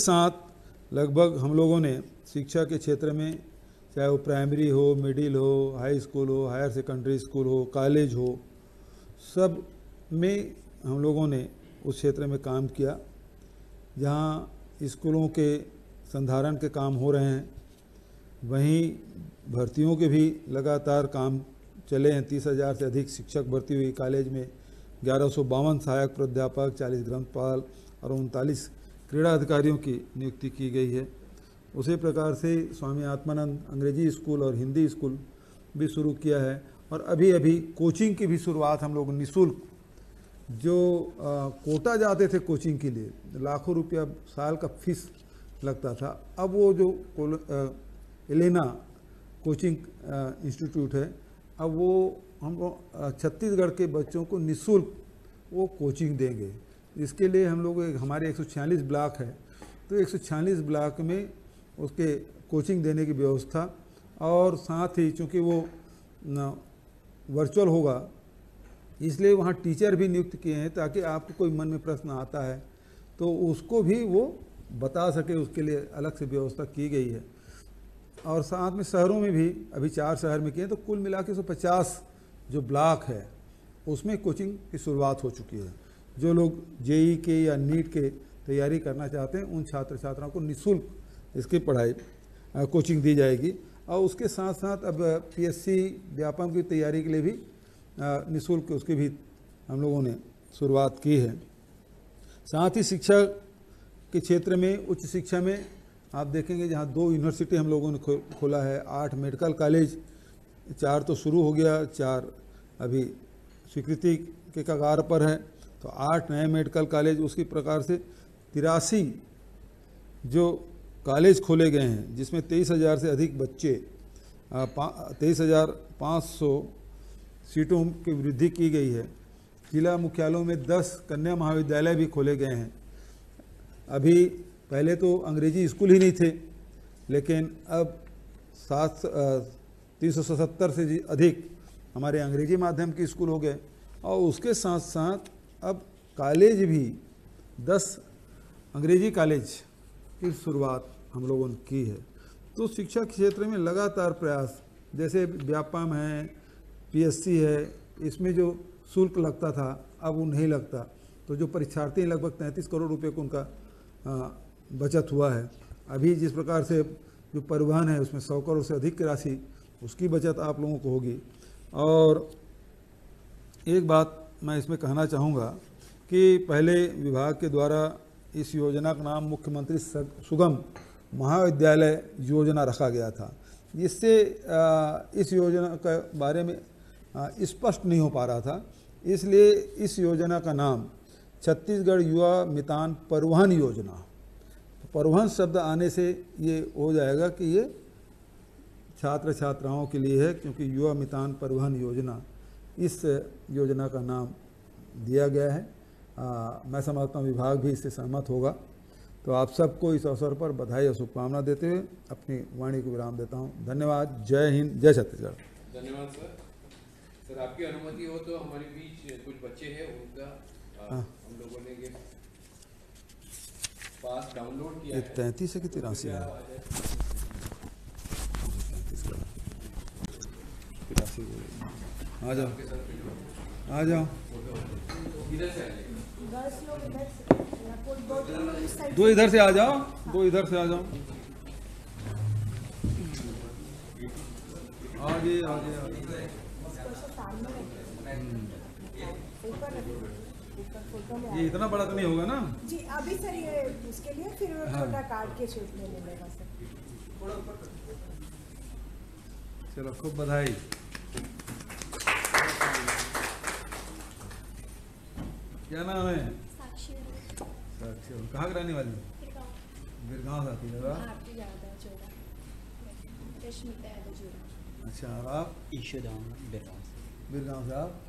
साथ लगभग हम लोगों ने शिक्षा के क्षेत्र में, चाहे वो प्राइमरी हो, मिडिल हो, हाई स्कूल हो, हायर सेकेंडरी स्कूल हो, कॉलेज हो, सब में हम लोगों ने उस क्षेत्र में काम किया, जहाँ स्कूलों के संधारण के काम हो रहे हैं। वहीं भर्तियों के भी लगातार काम चले हैं। तीस हज़ार से अधिक शिक्षक भर्ती हुई। कॉलेज में ग्यारह सौ बावन सहायक प्राध्यापक, चालीस ग्रंथपाल और उनतालीस क्रीड़ा अधिकारियों की नियुक्ति की गई है। उसी प्रकार से स्वामी आत्मानंद अंग्रेज़ी स्कूल और हिंदी स्कूल भी शुरू किया है और अभी अभी कोचिंग की भी शुरुआत हम लोग निःशुल्क जो आ, कोटा जाते थे कोचिंग के लिए लाखों रुपया साल का फ़ीस लगता था। अब वो जो एलेना कोचिंग इंस्टीट्यूट है अब वो हम छत्तीसगढ़ के बच्चों को निःशुल्क वो कोचिंग देंगे। इसके लिए हम लोग एक- हमारे 146 ब्लॉक है। तो 146 ब्लॉक में उसके कोचिंग देने की व्यवस्था और साथ ही चूँकि वो वर्चुअल होगा, इसलिए वहाँ टीचर भी नियुक्त किए हैं ताकि आपको कोई मन में प्रश्न आता है तो उसको भी वो बता सके, उसके लिए अलग से व्यवस्था की गई है। और साथ में शहरों में भी, अभी चार शहर में किए तो कुल मिला के जो ब्लॉक है, उसमें कोचिंग की शुरुआत हो चुकी है। जो लोग जेई के या नीट के तैयारी करना चाहते हैं उन छात्र छात्राओं को निःशुल्क इसकी पढ़ाई कोचिंग दी जाएगी। और उसके साथ साथ अब पीएससी व्यापम की तैयारी के लिए भी निःशुल्क उसकी भी हम लोगों ने शुरुआत की है। साथ ही शिक्षा के क्षेत्र में उच्च शिक्षा में आप देखेंगे जहाँ दो यूनिवर्सिटी हम लोगों ने खो, खोला है आठ मेडिकल कॉलेज चार तो शुरू हो गया चार अभी स्वीकृति के कगार पर है। तो आठ नए मेडिकल कॉलेज उसकी प्रकार से तिरासी जो कॉलेज खोले गए हैं, जिसमें तेईस हज़ार से अधिक बच्चे तेईस हज़ार पाँच सौ सीटों की वृद्धि की गई है। जिला मुख्यालयों में दस कन्या महाविद्यालय भी खोले गए हैं। अभी पहले तो अंग्रेज़ी स्कूल ही नहीं थे, लेकिन अब सात तीन सौ सतहत्तर से अधिक हमारे अंग्रेज़ी माध्यम के स्कूल हो गए और उसके साथ साथ अब कॉलेज भी, दस अंग्रेज़ी कॉलेज की शुरुआत हम लोगों ने की है। तो शिक्षा क्षेत्र में लगातार प्रयास, जैसे व्यापम है पीएससी है, इसमें जो शुल्क लगता था, अब वो नहीं लगता। तो जो परीक्षार्थी लगभग तैंतीस करोड़ रुपए को उनका बचत हुआ है। अभी जिस प्रकार से जो परिवहन है, उसमें सौ करोड़ से अधिक की राशि, उसकी बचत आप लोगों को होगी। और एक बात मैं इसमें कहना चाहूँगा कि पहले विभाग के द्वारा इस योजना का नाम मुख्यमंत्री सुगम महाविद्यालय योजना रखा गया था। जिससे इस योजना के बारे में स्पष्ट नहीं हो पा रहा था। इसलिए इस योजना का नाम छत्तीसगढ़ युवा मितान परिवहन योजना। परिवहन शब्द आने से ये हो जाएगा कि ये छात्र छात्राओं के लिए है, क्योंकि युवा मितान परिवहन योजना इस योजना का नाम दिया गया है। आ, मैं समझता हूँ। विभाग भी इससे सहमत होगा। तो आप सबको इस अवसर पर बधाई और शुभकामना देते हुए अपनी वाणी को विराम देता हूँ। धन्यवाद। जय हिंद। जय छत्तीसगढ़। धन्यवाद सर। सर आपकी अनुमति हो तो हमारे बीच कुछ बच्चे हैं उनका आ, हाँ। हम लोगों ने ये पास डाउनलोड किया है। तैंतीस है? कि तिरासी है कृपया आ जाए। तैंतीस का तिरासी आ जाओ। आ जाओ। दो इधर से आ जाओ दो इधर से आ जाओ। आगे आगे ये इतना बड़ा तो नहीं होगा ना? जी अभी सर ये उसके लिए फिर वो हाँ। छोटा काट के शेप में ले लेगा सर। चलो खूब बधाई। क्या नाम है? साक्षी साक्षी कहाँ की रहने वाली? गिरगांव साथी है है अच्छा और आप ईशुदान बिरगांव से आप?